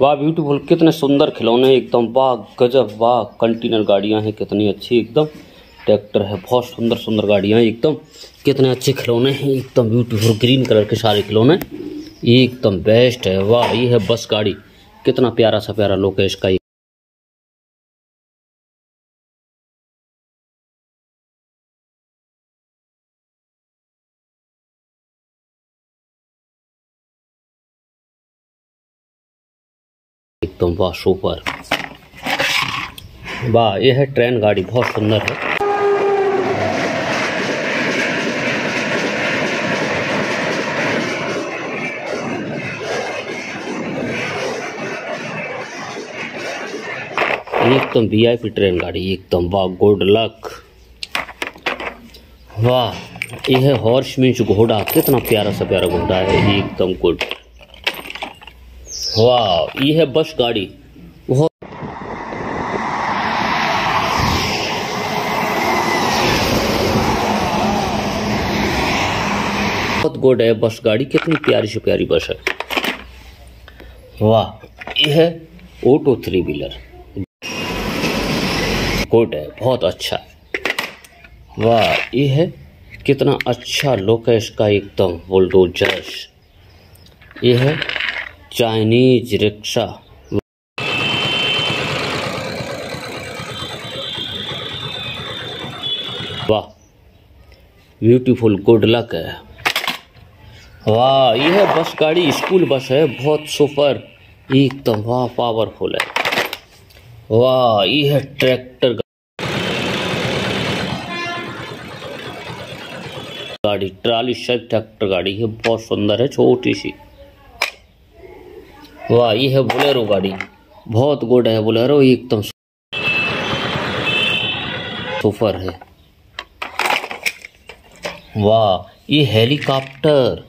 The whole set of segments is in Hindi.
वाह ब्यूटीफुल कितने सुंदर खिलौने, एकदम वाह, गजब, वाह कंटेनर गाड़ियाँ हैं, कितनी अच्छी, एकदम। ट्रैक्टर है, बहुत सुंदर सुंदर गाड़ियाँ एकदम। कितने अच्छे खिलौने हैं, एकदम ब्यूटीफुल ग्रीन कलर के सारे खिलौने। एकदम बेस्ट है, वाह, ये है बस गाड़ी। कितना प्यारा सा प्यारा लोकेश का एकदम वाह सुपर वाह, यह है ट्रेन गाड़ी, बहुत सुंदर है। एकदम वीआईपी ट्रेन गाड़ी, एकदम, वाह गुड लक वाह, यह हॉर्स मीन्स घोड़ा, कितना प्यारा सा प्यारा घोड़ा है, एकदम गुड वाह ये है बस गाड़ी। बहुत गुड है, बस गाड़ी, कितनी प्यारी से प्यारी बस है। वाह ये है ऑटो थ्री व्हीलर गुड है, बहुत अच्छा वाह ये है कितना अच्छा लुक है इसका एकदम बुलडोजर्स ये है चाइनीज़ रिक्शा। वाह, ब्यूटीफुल गुड लक है। वाह, यह बस गाड़ी, स्कूल बस है, बहुत सुपर, एकदम वाह पावरफुल है। वाह, यह ट्रैक्टर गाड़ी, ट्राली शायद ट्रैक्टर गाड़ी है बहुत सुंदर है, छोटी सी। वाह, ये है बोलेरो गाड़ी। बहुत गुड है बोलेरो, एकदम सुपर है। वाह, ये हेलीकॉप्टर।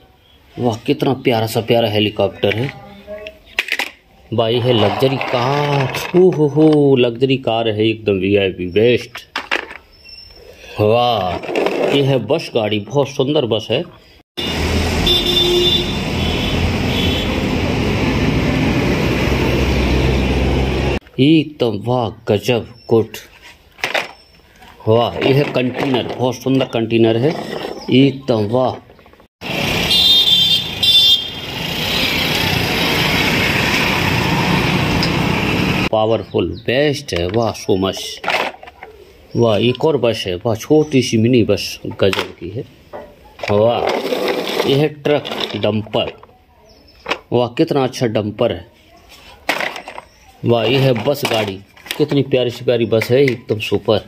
वाह, कितना प्यारा सा प्यारा हेलीकॉप्टर है। ये है लग्जरी कार। हो हो हो लग्जरी कार है, एकदम वीआईपी बेस्ट वाह, ये है बस गाड़ी, बहुत सुंदर बस है। एकदम वाह, गजब, गुड। वाह, यह कंटेनर, बहुत सुंदर कंटेनर है। एकदम वाह। पावरफुल, बेस्ट है, वाह, सो मच। वाह, एक और बस है, वाह छोटी सी मिनी बस गजब की है। वाह, यह ट्रक डंपर। वाह, कितना अच्छा डंपर है। वाह, ये है बस गाड़ी। कितनी प्यारी सी प्यारी बस है, एकदम सुपर।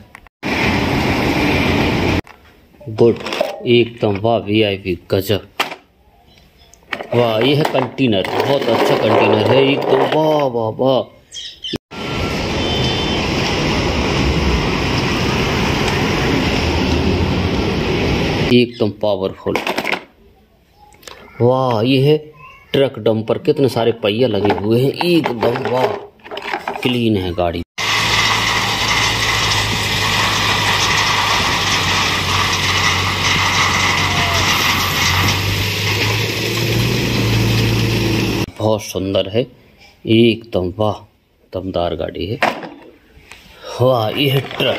गुड, एकदम वाह वीआईपी गजब। वाह, ये है कंटेनर, बहुत अच्छा कंटेनर है, एकदम वाह वाह वाह। एकदम पावरफुल वाह, ये है ट्रक डंपर, कितने सारे पहिया लगे हुए हैं, एकदम वाह। क्लीन है गाड़ी। बहुत सुंदर है। एकदम वाह, दमदार गाड़ी है। वाह ये है ट्रक।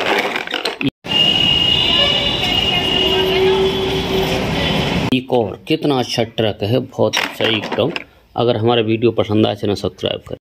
एक और कितना अच्छा ट्रक है, बहुत अच्छा एकदम। अगर हमारा वीडियो पसंद आए चैनल सब्सक्राइब करें।